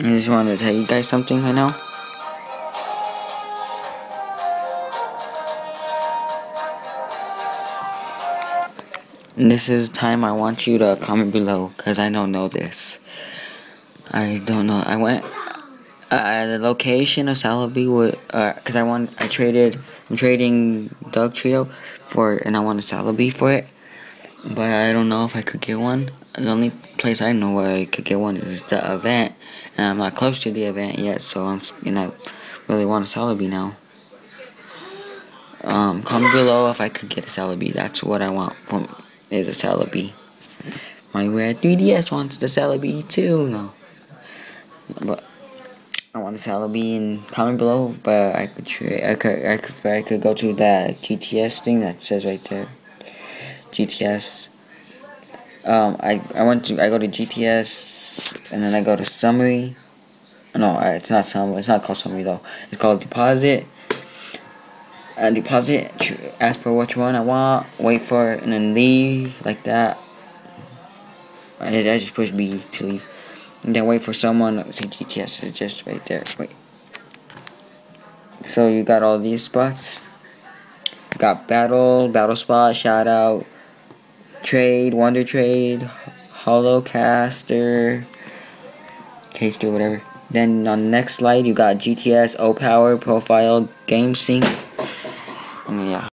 I just wanted to tell you guys something right now. This is time I want you to comment below because I don't know this. I don't know. I went uh, the location of would because uh, I want I traded I'm trading Dugtrio for and I want a Celebi for it, but I don't know if I could get one. The only place I know where I could get one is the event, and I'm not close to the event yet, so I'm and I really want a Celebi now. Um, comment below if I could get a Celebi. That's what I want from is a Celebi. My red 3DS wants the Celebi too. No, but I want a Celebi and comment below. But I could. I could. I could. I could go to that GTS thing that says right there. GTS. Um, I I went to I go to GTS and then I go to summary. No, it's not summary. It's not called summary though. It's called deposit. And deposit. Ask for which one I want. Wait for it and then leave like that. I, I just push B to leave. And then wait for someone. See GTS is just right there. Wait. So you got all these spots. got battle, battle spot, shout out. Trade, Wonder Trade, Holocaster, Caster, whatever. Then on the next slide, you got GTS, O Power, Profile, Game Sync. Yeah.